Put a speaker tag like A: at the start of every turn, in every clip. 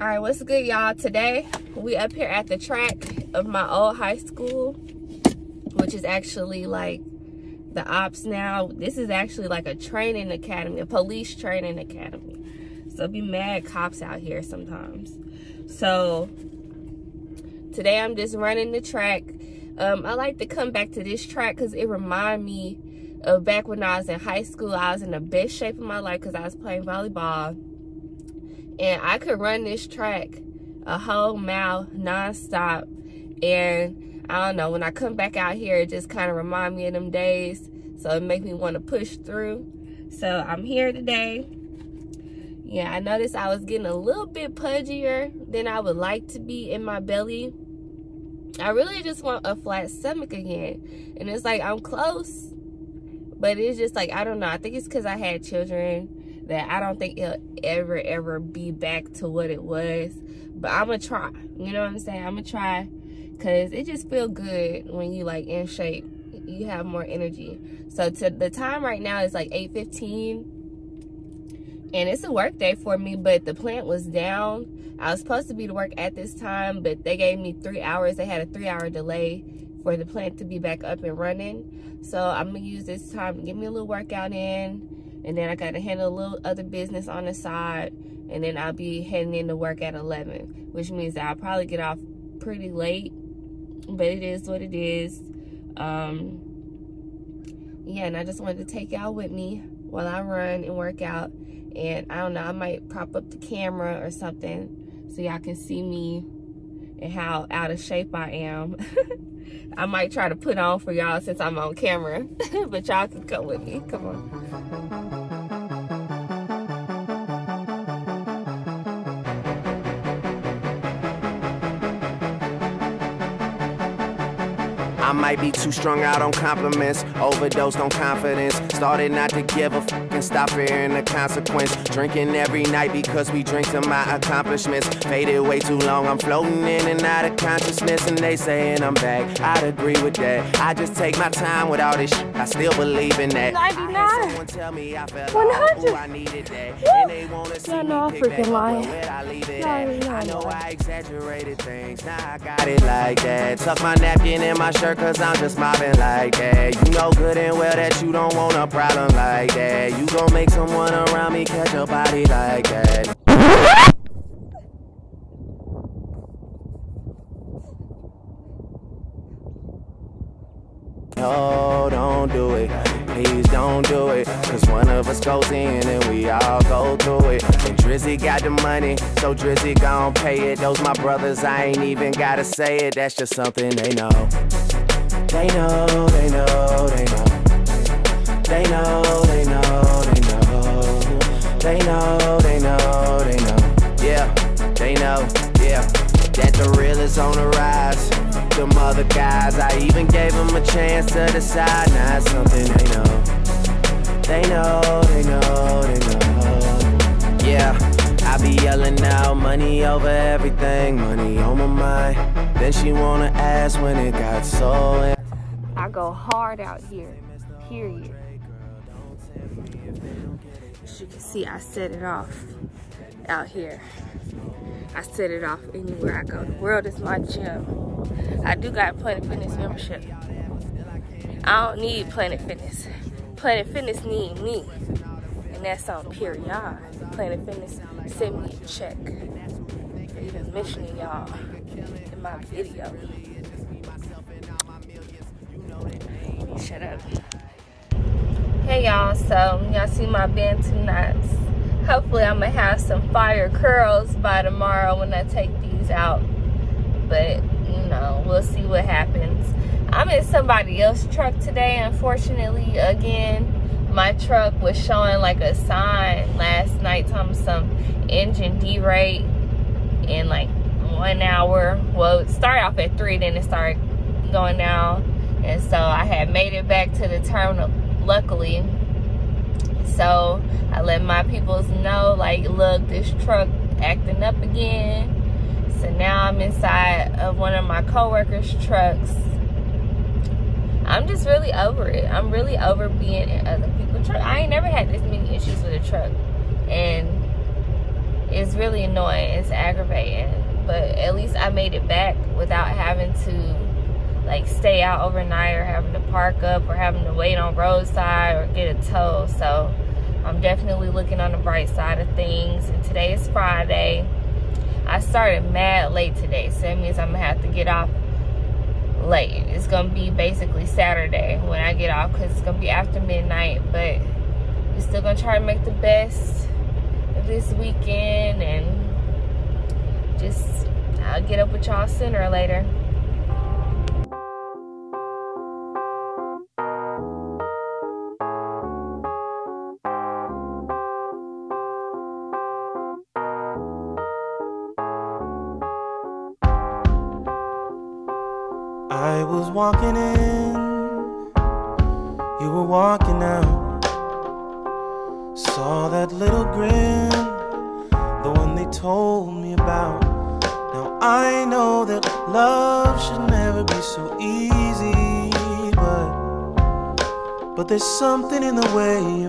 A: all right what's good y'all? Today we up here at the track of my old high school which is actually like the ops now. This is actually like a training academy a police training academy. So be mad cops out here sometimes. So today i'm just running the track. Um, i like to come back to this track because it remind me of back when i was in high school. I was in the best shape of my life because i was playing volleyball and I could run this track a whole mile nonstop. And I don't know, when I come back out here, it just kind of remind me of them days. So it make me want to push through. So I'm here today. Yeah, I noticed I was getting a little bit pudgier than I would like to be in my belly. I really just want a flat stomach again. And it's like, I'm close. But it's just like, I don't know. I think it's because I had children that I don't think it'll ever, ever be back to what it was. But I'm going to try. You know what I'm saying? I'm going to try because it just feel good when you like in shape. You have more energy. So to the time right now is like 8.15 and it's a work day for me, but the plant was down. I was supposed to be to work at this time, but they gave me three hours. They had a three hour delay for the plant to be back up and running. So I'm gonna use this time to get me a little workout in and then I got to handle a little other business on the side. And then I'll be heading into work at 11 which means that I'll probably get off pretty late. But it is what it is. Um yeah and I just wanted to take y'all with me while I run and work out. And I don't know I might prop up the camera or something so y'all can see me and how out of shape I am. I might try to put on for y'all since I'm on camera but y'all can come with me. Come on
B: might be too strung out on compliments, overdosed on confidence. Started not to give a fuck and stop fearing the consequence. Drinking every night because we drink to my accomplishments. Faded way too long, I'm floating in and out of consciousness, and they saying I'm back. I'd agree with that. I just take my time with all this shit. I still believe in that.
A: 99.
B: Someone tell I fell
A: 100.
B: off, ooh, I needed that. And they wanna see
A: Yeah, no, I'm freaking lying.
B: but I leave it
A: No,
B: at? I know. I exaggerated things, now I got it like that. Tuck my napkin in my shirt cause I'm just mobbing like that. You know good and well that you don't want a problem like that. You gon' make someone around me catch a body like that. No, don't do it. Please don't do it. Cause one of us goes in and we all go through it. And Drizzy got the money, so Drizzy gon' pay it. Those my brothers, I ain't even gotta say it. That's just something they know. They know, they know, they know. They know, they know, they know. They know, they know, they know. Yeah, they know, yeah. That the real is on the rise. Them other guys, I even gave them a chance to decide. Now it's something they know. They know, they know, they know. Yeah, I be yelling out money over everything, money on my mind. Then she wanna ask when it got so.
A: I go hard out here, period. As you can see, I set it off out here. I set it off anywhere I go. The world is my gym. I do got Planet Fitness membership. I don't need Planet Fitness. Planet Fitness need me. And that's on period. Planet Fitness send me a check for even mentioning y'all in my video. Shut up. Hey y'all, so y'all see my Bantu knots. Hopefully I'm gonna have some fire curls by tomorrow when I take these out. But, know, we'll see what happens. I'm in somebody else's truck today, unfortunately. Again, my truck was showing like a sign last night telling me some engine derate in like one hour. Well, it started off at three, then it started going down. And so I had made it back to the terminal, luckily. So I let my peoples know, like, look, this truck acting up again. So now I'm inside of one of my coworkers' trucks. I'm just really over it. I'm really over being in other people's truck. I ain't never had this many issues with a truck. And it's really annoying. It's aggravating. But at least I made it back without having to like stay out overnight or having to park up or having to wait on roadside or get a tow. So I'm definitely looking on the bright side of things. And today is Friday. I started mad late today, so that means I'm gonna have to get off late. It's gonna be basically Saturday when I get off because it's gonna be after midnight, but we're still gonna try to make the best of this weekend and just I'll get up with y'all sooner or later.
C: Walking in, you were walking out. Saw that little grin, the one they told me about. Now I know that love should never be so easy, but but there's something in the way you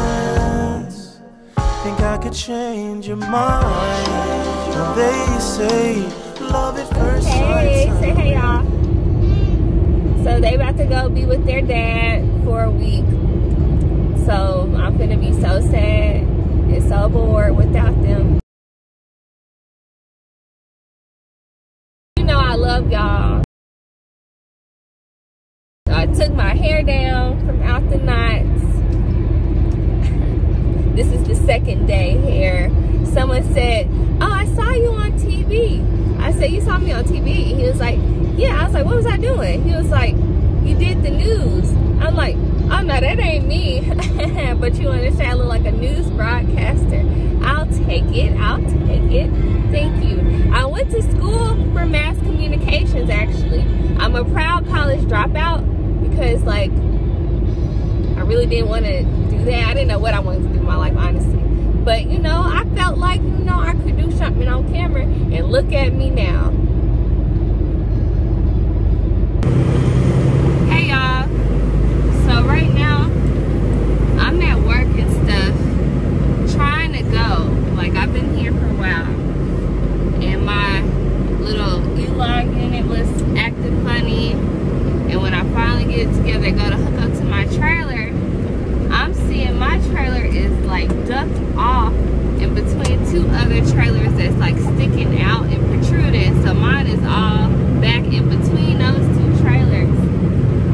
C: Could change your mind. They say love at first
A: Hey, say hey y'all. So they about to go be with their dad for a week. So I'm gonna be so sad and so bored without them. You know I love y'all. So I took my hair down from out the knots. this is the second day here. Someone said, Oh, I saw you on TV. I said, You saw me on TV? He was like, Yeah. I was like, What was I doing? He was like, You did the news. I'm like, Oh, no, that ain't me. but you understand, I look like a news broadcaster. I'll take it. I'll take it. Thank you. I went to school for mass communications, actually. I'm a proud college dropout because, like, I really didn't want to do that. I didn't know what I wanted to do in my life, honestly. But you know, I felt like you know I could do something on camera, and look at me now. Hey y'all. So right now, I'm at work and stuff, trying to go. Like I've been here for a while, and my little e-log unit was acting funny. And when I finally get it together, go to hook up to my trailer, I'm seeing my trailer is like ducked off in between two other trailers that's like sticking out and protruding. So mine is all back in between those two trailers.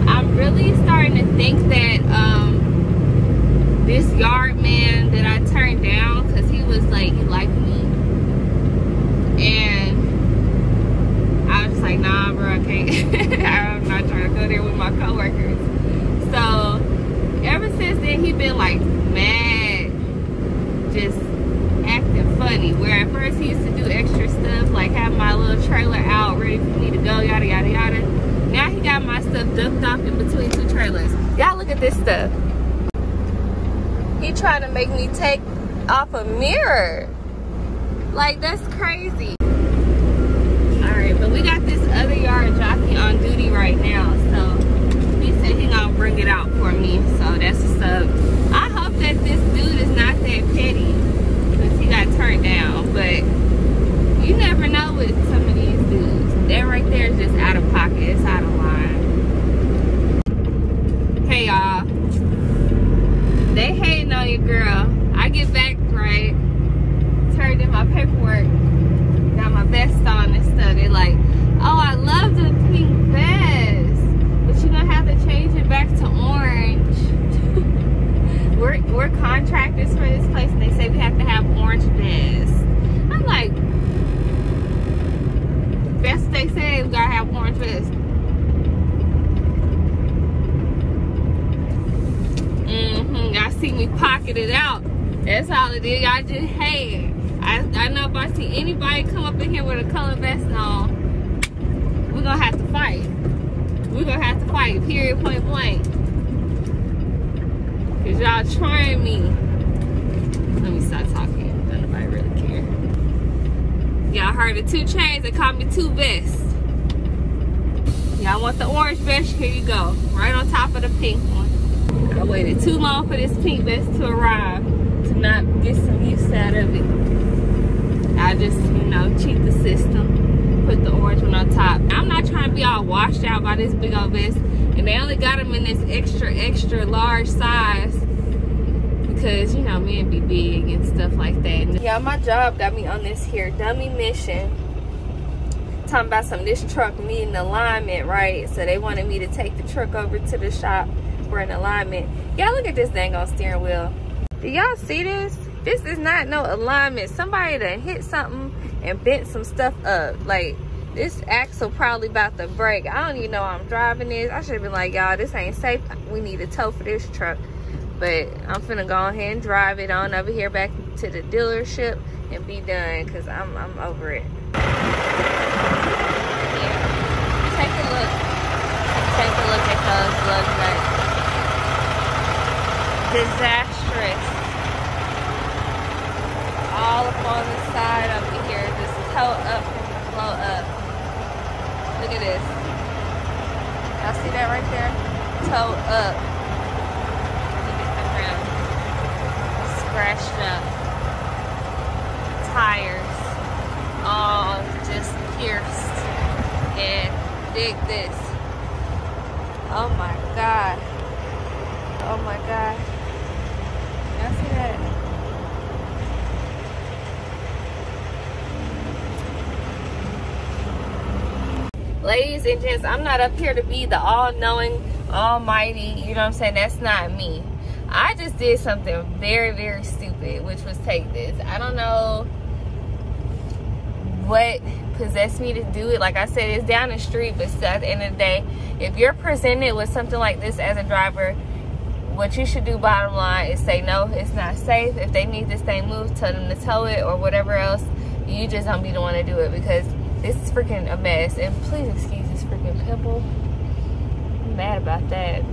A: I'm really starting to think that um, this yard man that I turned down because he was like, he liked me. And I was just like, nah, bro, I can't. I'm not trying to go there with my coworkers. So ever since then he been like mad just acting funny where at first he used to do extra stuff like have my little trailer out ready for me to go yada yada yada now he got my stuff ducked off in between two trailers y'all look at this stuff he trying to make me take off a mirror like that's crazy all right but we got this other yard jockey on duty right now so he said he gonna bring it out for me, so that's what's up. I hope that this dude is not that petty, because he got turned down, but you never know with some of these dudes. That right there is just out of pocket, it's out of line. Hey y'all, girl. I get back right, turned in my paperwork, got my vest on and stuff. They like, oh, I love the pink vest, but you're gonna have to change it back to orange. we're we're contractors for this place, and they say we have to have orange vests. I'm like, best they say we gotta have orange vests. Mm out. That's all it is. Y'all just hate I, I know if I see anybody come up in here with a color vest on, we're gonna have to fight. We're gonna have to fight, period, point blank. Cause y'all trying me. Let me stop talking. Nobody really care. Y'all heard of 2 Chainz They called me two vests. Y'all want the orange vest? Here you go. Right on top of the pink one. I waited too long for this pink vest to arrive to not get some use out of it. I just, you know, cheat the system. Put the orange one on top. I'm not trying to be all washed out by this big old vest. And they only got them in this extra, extra large size. Because, you know, men be big and stuff like that. Yeah, my job got me on this here dummy mission talking about some this truck needing alignment, right? So they wanted me to take the truck over to the shop for an alignment. Y'all look at this dang on steering wheel. Do y'all see this? This is not no alignment. Somebody done hit something and bent some stuff up. Like this axle probably about to break. I don't even know I'm driving this. I should have been like, y'all, this ain't safe. We need a tow for this truck. But I'm finna go ahead and drive it on over here back to the dealership and be done because I'm, I'm over it. Take a look. Take a look at those. Disastrous. All up on the side over here. Just toe up the flow up. Look at this. Y'all see that right there? Toe up. Look at the ground. Scratched up. Tires. All just pierced. And dig this. Oh my god. Oh my god. Ladies and gents, I'm not up here to be the all-knowing, almighty, you know what I'm saying? That's not me. I just did something very, very stupid, which was take this. I don't know what possessed me to do it. Like I said, it's down the street, but at the end of the day, if you're presented with something like this as a driver, what you should do bottom line is say no, it's not safe. If they need this thing moved, tell them to tow it or whatever else. You just don't be the one to do it because this is freaking a mess. And please excuse this freaking pimple. I'm mad about that.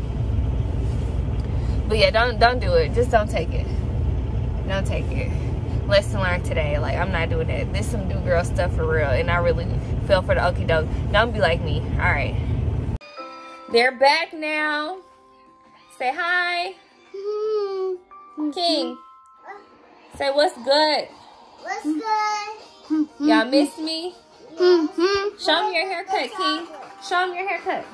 A: But yeah, don't don't do it. Just don't take it. Don't take it lesson learned today. Like, I'm not doing that. This some new girl stuff for real. And I really fell for the okie doke. Don't be like me. All right. They're back now. Say hi. Hmm. King. Say what's good.
D: What's good?
A: Y'all miss me? Show me your haircut, King. Show me your haircut.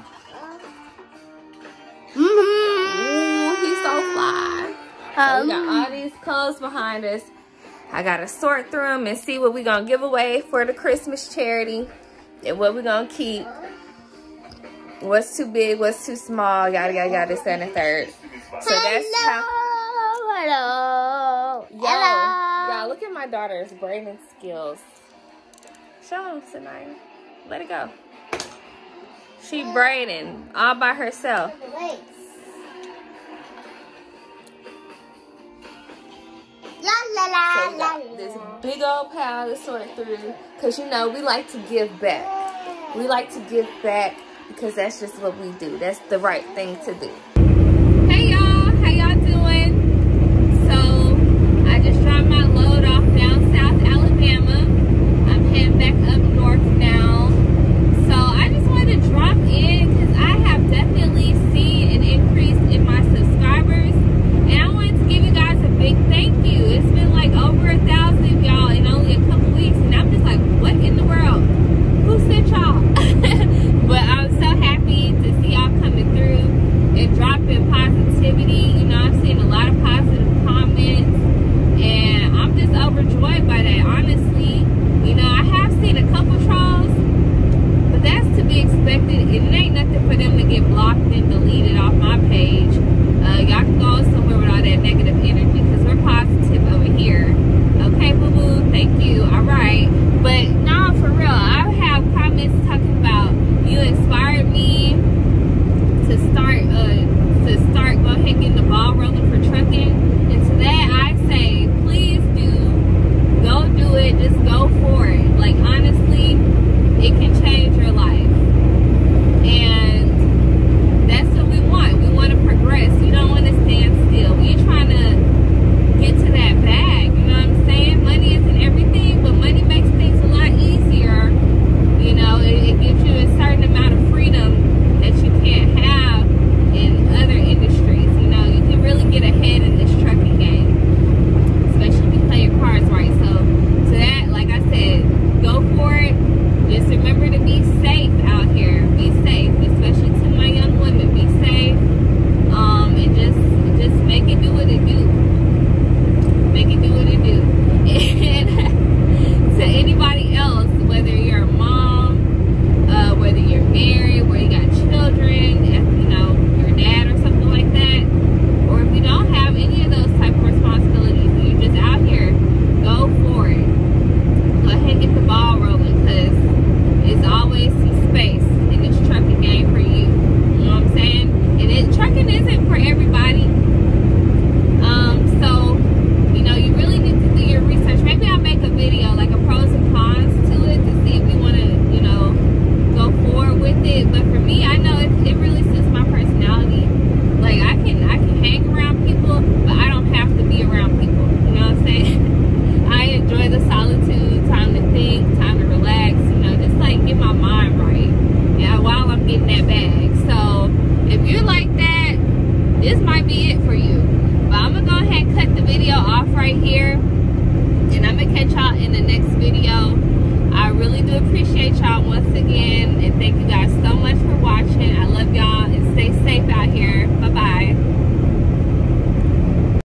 A: Hmm. Ooh, he's so fly. So we got all these clothes behind us. I gotta sort through them and see what we gonna give away for the Christmas charity and what we gonna keep. What's too big, what's too small, yada yada yada, this and the third. So that's how.
D: Hello.
A: Yo, oh, y'all look at my daughter's braiding skills. Show them tonight. Let it go. She braiding all by herself.
D: La la la
A: So we
D: la.
A: got this big old pile to sort through. Cause you know we like to give back. We like to give back because that's just what we do. That's the right thing to do.